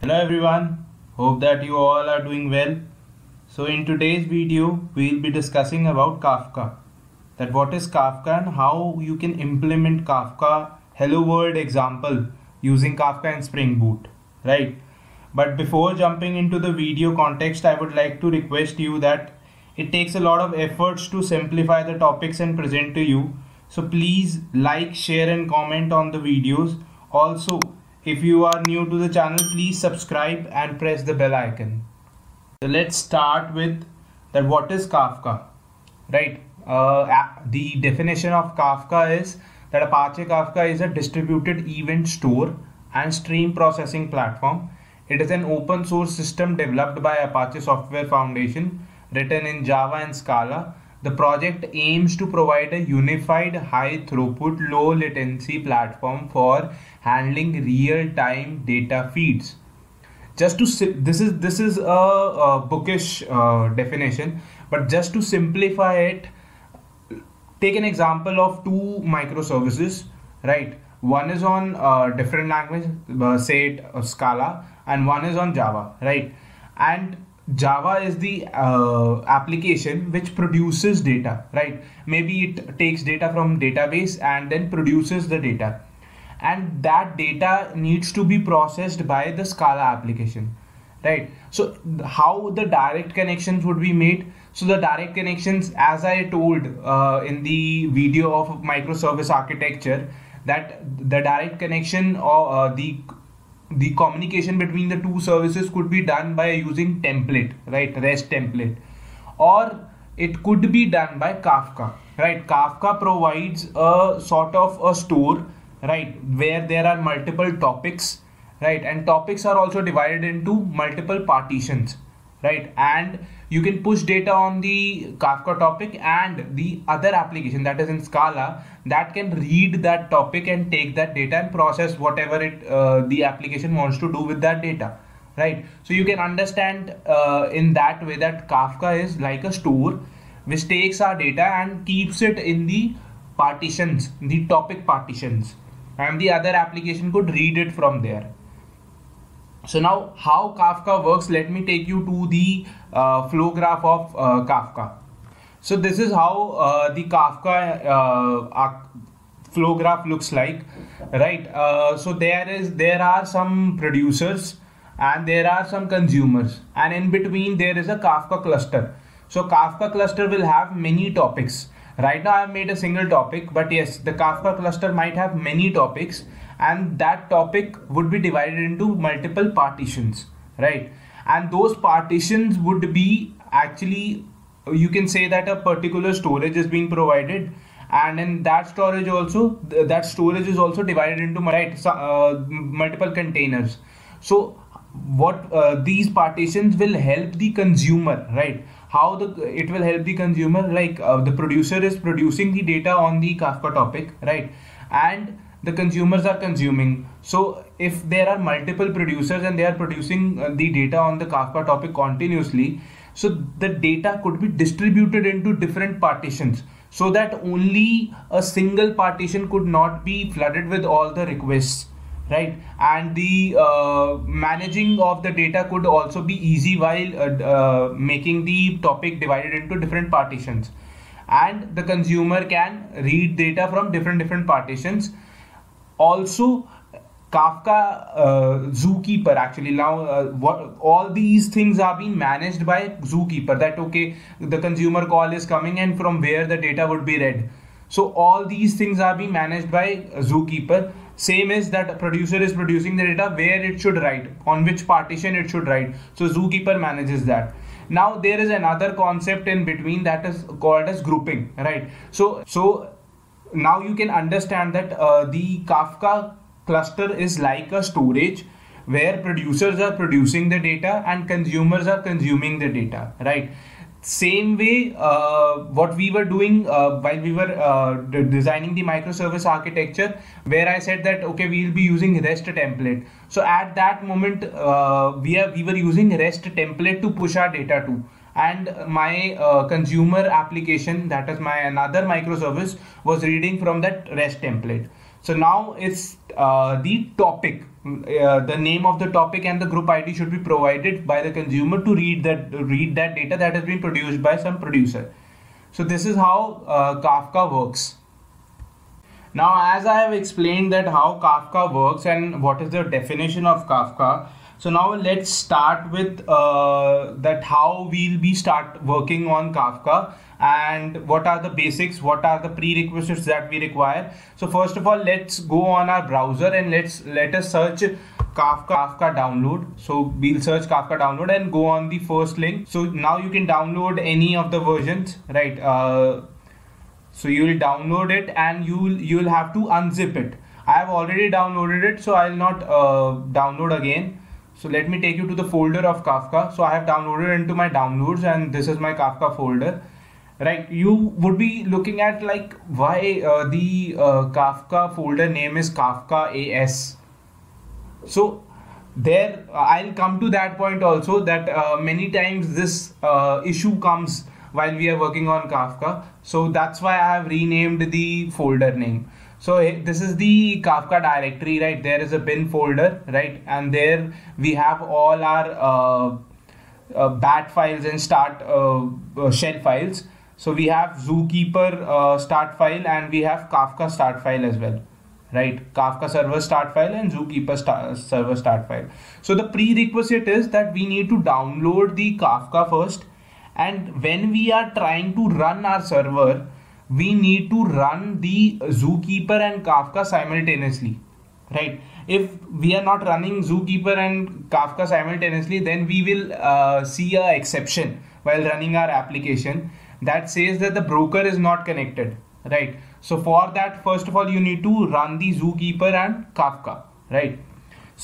Hello everyone, hope that you all are doing well. So in today's video, we'll be discussing about Kafka. That what is Kafka and how you can implement Kafka Hello World example using Kafka and Spring Boot, right? But before jumping into the video context, I would like to request you that it takes a lot of efforts to simplify the topics and present to you. So please like, share and comment on the videos. Also, if you are new to the channel, please subscribe and press the bell icon. So let's start with that what is Kafka, right? Uh, the definition of Kafka is that Apache Kafka is a distributed event store and stream processing platform. It is an open source system developed by Apache Software Foundation written in Java and Scala. The project aims to provide a unified, high throughput, low latency platform for handling real time data feeds. Just to this is this is a, a bookish uh, definition, but just to simplify it, take an example of two microservices, right? One is on a different language, uh, say it uh, Scala, and one is on Java, right? And Java is the uh, application which produces data, right? Maybe it takes data from database and then produces the data. And that data needs to be processed by the Scala application, right? So how the direct connections would be made? So the direct connections, as I told uh, in the video of microservice architecture, that the direct connection or uh, the the communication between the two services could be done by using template right? Rest template. Or it could be done by kafka right? Kafka provides a sort of a store right where there are multiple topics right? And topics are also divided into multiple partitions right? And you can push data on the kafka topic and the other application that is in scala that can read that topic and take that data and process whatever it uh, the application wants to do with that data right? So you can understand uh, in that way that kafka is like a store which takes our data and keeps it in the partitions the topic partitions. And the other application could read it from there so now how Kafka works, let me take you to the uh, flow graph of uh, Kafka. So this is how uh, the Kafka uh, flow graph looks like, right? Uh, so there is there are some producers and there are some consumers and in between there is a Kafka cluster. So Kafka cluster will have many topics. Right now I have made a single topic, but yes, the Kafka cluster might have many topics and that topic would be divided into multiple partitions right? And those partitions would be actually you can say that a particular storage is being provided. And in that storage also that storage is also divided into right uh, multiple containers. So what uh, these partitions will help the consumer right? How the it will help the consumer like uh, the producer is producing the data on the kafka topic right? And the consumers are consuming. So if there are multiple producers and they are producing uh, the data on the Kafka topic continuously, so the data could be distributed into different partitions so that only a single partition could not be flooded with all the requests right and the uh, managing of the data could also be easy while uh, uh, making the topic divided into different partitions and the consumer can read data from different different partitions also Kafka uh, Zookeeper actually. Now uh, what all these things are being managed by Zookeeper. That okay the consumer call is coming and from where the data would be read. So all these things are being managed by Zookeeper. Same is that producer is producing the data where it should write on which partition it should write. So Zookeeper manages that. Now there is another concept in between that is called as grouping right? So so now you can understand that uh, the Kafka cluster is like a storage where producers are producing the data and consumers are consuming the data, right? Same way, uh, what we were doing uh, while we were uh, designing the microservice architecture, where I said that okay, we'll be using REST template. So at that moment, uh, we are we were using REST template to push our data to and my uh, consumer application that is my another microservice was reading from that rest template. So now it's uh, the topic uh, the name of the topic and the group id should be provided by the consumer to read that read that data that has been produced by some producer. So this is how uh, kafka works now as i have explained that how kafka works and what is the definition of kafka so now let's start with uh, that how we'll be start working on kafka and what are the basics what are the prerequisites that we require so first of all let's go on our browser and let's let us search Kafka, Kafka download. So we'll search Kafka download and go on the first link. So now you can download any of the versions, right? Uh, so you will download it and you'll you'll have to unzip it. I have already downloaded it, so I'll not uh, download again. So let me take you to the folder of Kafka. So I have downloaded into my downloads and this is my Kafka folder right you would be looking at like why uh, the uh, kafka folder name is kafka as so there i'll come to that point also that uh, many times this uh, issue comes while we are working on kafka so that's why i have renamed the folder name so eh, this is the kafka directory right there is a bin folder right and there we have all our uh, uh, bat files and start shell files so we have Zookeeper uh, start file and we have Kafka start file as well, right? Kafka server start file and Zookeeper start, server start file. So the prerequisite is that we need to download the Kafka first. And when we are trying to run our server, we need to run the Zookeeper and Kafka simultaneously, right? If we are not running Zookeeper and Kafka simultaneously, then we will uh, see a exception while running our application that says that the broker is not connected right so for that first of all you need to run the zookeeper and kafka right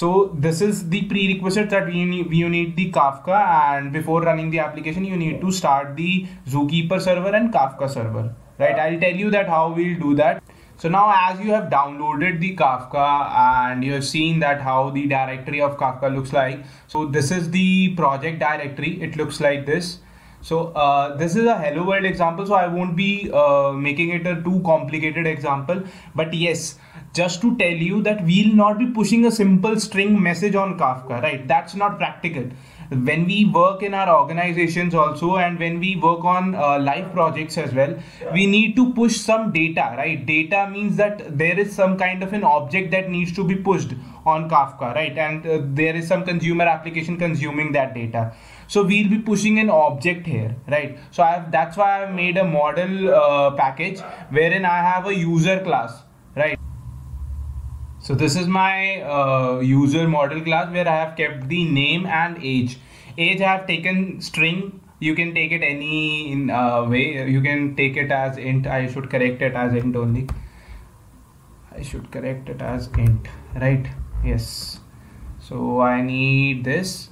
so this is the prerequisite that we need, you need the kafka and before running the application you need to start the zookeeper server and kafka server right i'll tell you that how we'll do that so now as you have downloaded the Kafka and you have seen that how the directory of Kafka looks like. So this is the project directory. It looks like this. So uh, this is a hello world example. So I won't be uh, making it a too complicated example. But yes, just to tell you that we'll not be pushing a simple string message on Kafka, right? That's not practical. When we work in our organizations also and when we work on uh, live projects as well, we need to push some data, right? Data means that there is some kind of an object that needs to be pushed on Kafka, right? And uh, there is some consumer application consuming that data. So we'll be pushing an object here right? So I've, that's why I've made a model uh, package wherein I have a user class right? So this is my uh, user model class where I have kept the name and age. Age I have taken string. You can take it any in uh, way. You can take it as int. I should correct it as int only. I should correct it as int right yes. So I need this.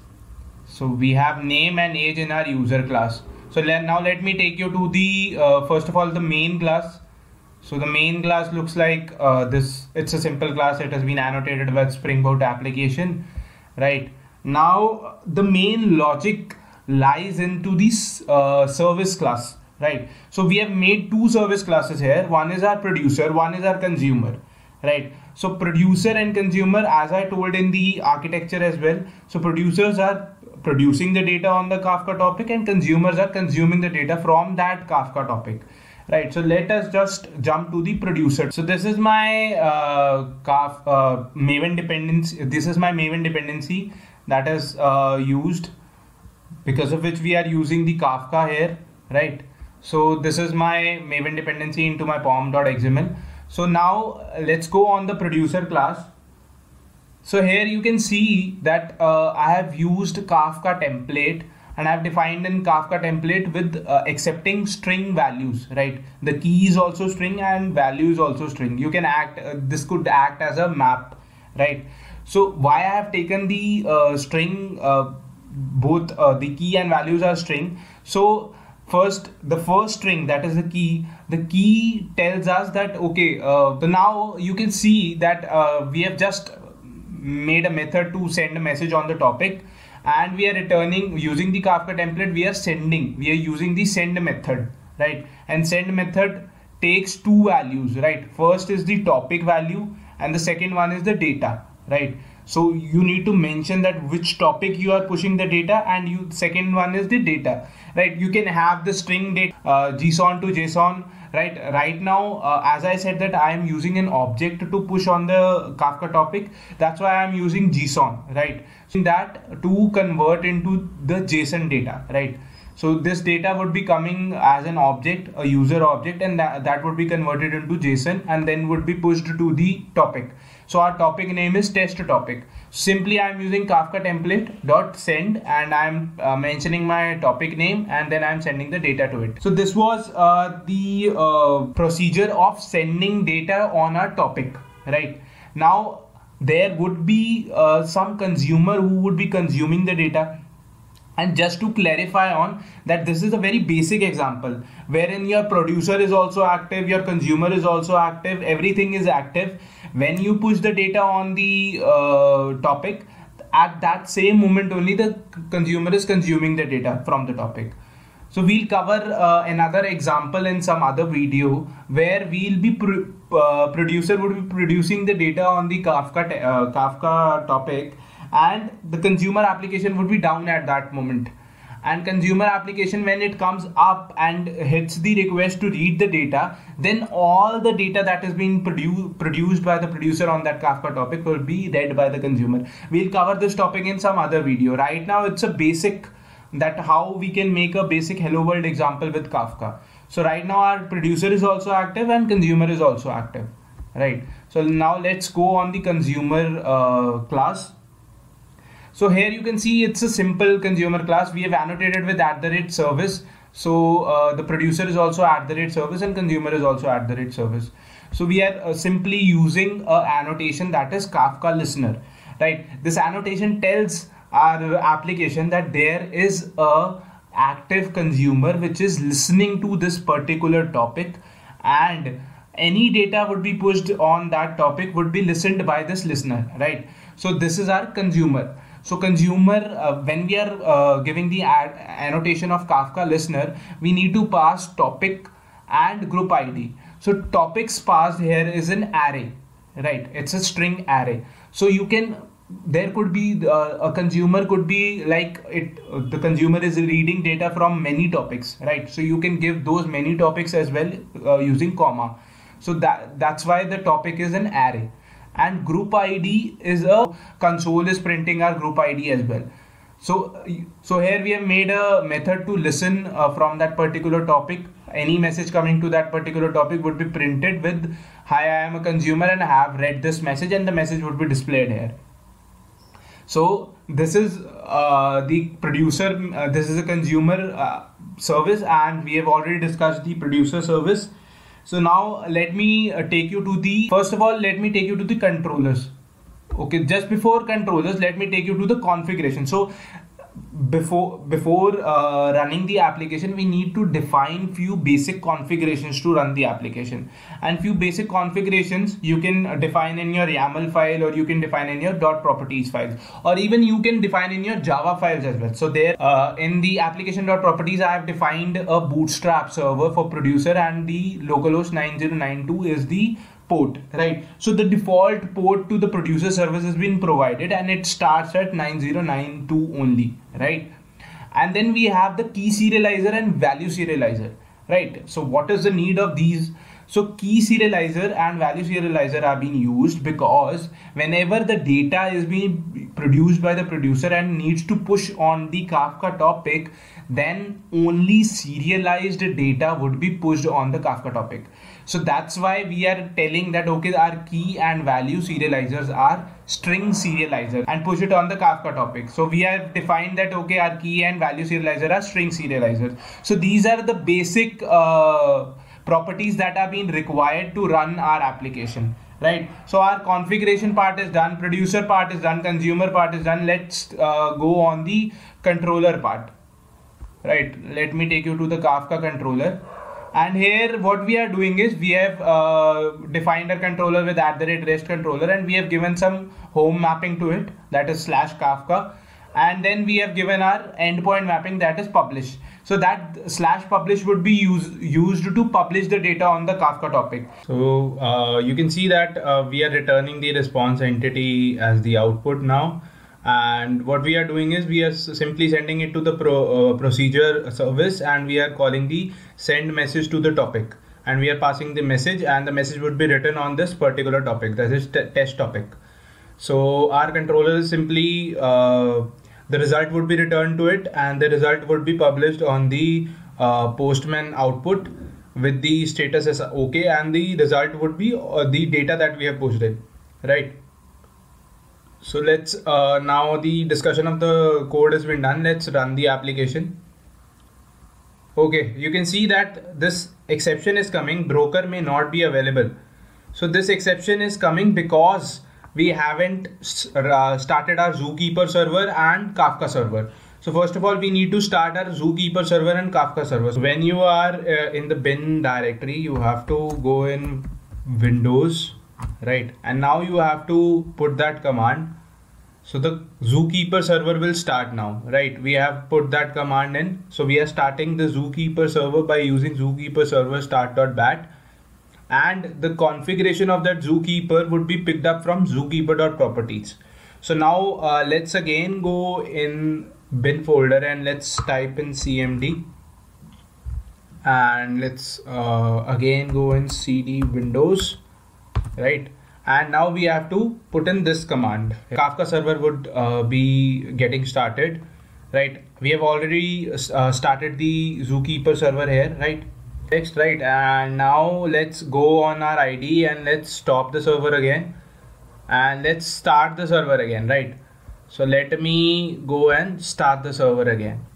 So we have name and age in our user class. So let, now let me take you to the uh, first of all the main class. So the main class looks like uh, this. It's a simple class. It has been annotated with spring boot application right? Now the main logic lies into this uh, service class right? So we have made two service classes here. One is our producer. One is our consumer right so producer and consumer as i told in the architecture as well so producers are producing the data on the Kafka topic and consumers are consuming the data from that Kafka topic. Right, so let us just jump to the producer. So this is my uh, Kaf, uh, Maven dependency. This is my Maven dependency that is uh, used because of which we are using the Kafka here, right? So this is my Maven dependency into my pom.xml. So now let's go on the producer class so here you can see that uh, I have used Kafka template and I have defined in Kafka template with uh, accepting string values, right? The key is also string and value is also string. You can act, uh, this could act as a map, right? So why I have taken the uh, string, uh, both uh, the key and values are string. So first, the first string that is the key, the key tells us that, okay, so now you can see that we have just made a method to send a message on the topic and we are returning using the Kafka template we are sending we are using the send method right? And send method takes two values right? First is the topic value and the second one is the data right? So you need to mention that which topic you are pushing the data and you second one is the data right? You can have the string data uh, json to json right right now uh, as i said that i am using an object to push on the kafka topic. That's why i'm using json right? So that to convert into the json data right? So this data would be coming as an object a user object and that, that would be converted into json and then would be pushed to the topic. So our topic name is test topic simply i'm using kafka template dot send and i'm uh, mentioning my topic name and then i'm sending the data to it. So this was uh, the uh, procedure of sending data on a topic right? Now there would be uh, some consumer who would be consuming the data and just to clarify on that this is a very basic example wherein your producer is also active your consumer is also active everything is active. When you push the data on the uh, topic at that same moment only the consumer is consuming the data from the topic. So we'll cover uh, another example in some other video where we'll be uh, producer would be producing the data on the Kafka uh, Kafka topic and the consumer application would be down at that moment. And consumer application when it comes up and hits the request to read the data then all the data that is being produ- produced by the producer on that kafka topic will be read by the consumer. We'll cover this topic in some other video. Right now it's a basic that how we can make a basic hello world example with kafka. So right now our producer is also active and consumer is also active. Right? So now let's go on the consumer uh, class so here you can see it's a simple consumer class. We have annotated with at the rate service. So uh, the producer is also at the rate service and consumer is also at the rate service. So we are uh, simply using a annotation that is Kafka listener, right? This annotation tells our application that there is a active consumer which is listening to this particular topic and any data would be pushed on that topic would be listened by this listener, right? So this is our consumer so consumer, uh, when we are uh, giving the ad annotation of Kafka listener, we need to pass topic and group ID. So topics passed here is an array, right? It's a string array. So you can there could be uh, a consumer could be like it the consumer is reading data from many topics right so you can give those many topics as well uh, using comma so that that's why the topic is an array and group id is a console is printing our group id as well. So so here we have made a method to listen uh, from that particular topic. Any message coming to that particular topic would be printed with hi i am a consumer and i have read this message and the message would be displayed here. So this is uh, the producer uh, this is a consumer uh, service and we have already discussed the producer service so now let me uh, take you to the, first of all, let me take you to the controllers. Okay, just before controllers, let me take you to the configuration. So before before uh, running the application we need to define few basic configurations to run the application. And few basic configurations you can define in your YAML file or you can define in your dot properties files. Or even you can define in your Java files as well. So there uh, in the application dot properties I have defined a bootstrap server for producer and the localhost 9092 is the port right? So the default port to the producer service has been provided and it starts at 9092 only right? And then we have the key serializer and value serializer right? So what is the need of these? So key serializer and value serializer are being used because whenever the data is being produced by the producer and needs to push on the Kafka topic, then only serialized data would be pushed on the Kafka topic. So that's why we are telling that okay, our key and value serializers are string serializer and push it on the Kafka topic. So we have defined that okay, our key and value serializer are string serializers. So these are the basic uh, properties that are being required to run our application right? So our configuration part is done producer part is done consumer part is done. Let's uh, go on the controller part. Right? Let me take you to the kafka controller. And here what we are doing is we have uh, defined a controller with at the rate rest controller and we have given some home mapping to it that is slash kafka. And then we have given our endpoint mapping that is publish so that slash publish would be use, used to publish the data on the kafka topic. So uh, you can see that uh, we are returning the response entity as the output now. And what we are doing is we are simply sending it to the pro, uh, producer service and we are calling the send message to the topic. And we are passing the message and the message would be written on this particular topic that is test topic. So our controller is simply uh, the result would be returned to it and the result would be published on the uh, postman output with the status as okay and the result would be uh, the data that we have posted right so let's uh, now the discussion of the code has been done. Let's run the application. Okay, you can see that this exception is coming. Broker may not be available. So this exception is coming because we haven't uh, started our Zookeeper server and Kafka server. So first of all, we need to start our Zookeeper server and Kafka server. So when you are uh, in the bin directory, you have to go in Windows right? And now you have to put that command. So the zookeeper server will start now right? We have put that command in. So we are starting the zookeeper server by using zookeeper server start.bat and the configuration of that zookeeper would be picked up from zookeeper.properties so now uh, let's again go in bin folder and let's type in cmd and let's uh, again go in cd windows right? And now we have to put in this command. Kafka server would uh, be getting started right? We have already uh, started the zookeeper server here right next right? And now let's go on our id and let's stop the server again. And let's start the server again right? So let me go and start the server again.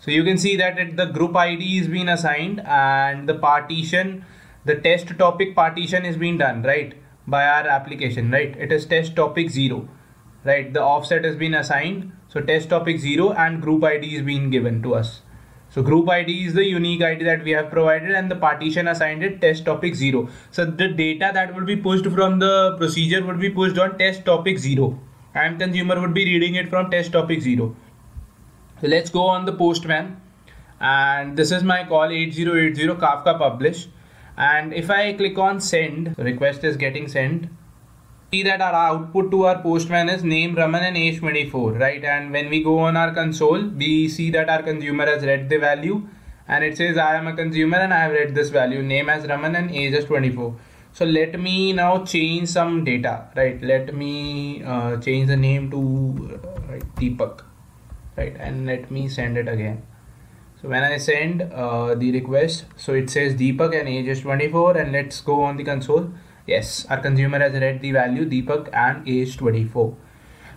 So you can see that it, the group id is being assigned and the partition the test topic partition is being done right? By our application right? It is test topic 0 right? The offset has been assigned. So test topic 0 and group id is being given to us so group id is the unique id that we have provided and the partition assigned it test topic 0 so the data that will be pushed from the procedure would be pushed on test topic 0 and consumer would be reading it from test topic 0 so let's go on the postman. And this is my call 8080 kafka publish and if I click on send the request is getting sent see that our output to our postman is name Raman and age 24 right? And when we go on our console we see that our consumer has read the value and it says I am a consumer and I have read this value. Name as Raman and age is 24 so let me now change some data right? Let me uh, change the name to uh, right, Deepak right? And let me send it again. So when I send uh, the request so it says Deepak and age is 24 and let's go on the console yes our consumer has read the value Deepak and age 24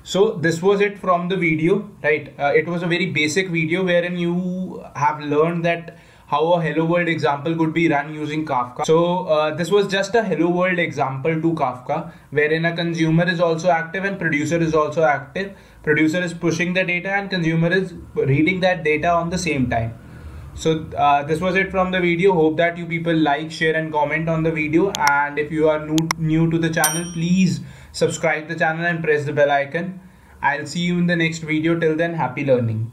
so this was it from the video right uh, it was a very basic video wherein you have learned that how a hello world example could be run using Kafka. So uh, this was just a hello world example to Kafka wherein a consumer is also active and producer is also active. Producer is pushing the data and consumer is reading that data on the same time. So uh, this was it from the video. Hope that you people like, share and comment on the video. And if you are new, new to the channel, please subscribe the channel and press the bell icon. I'll see you in the next video. Till then, happy learning.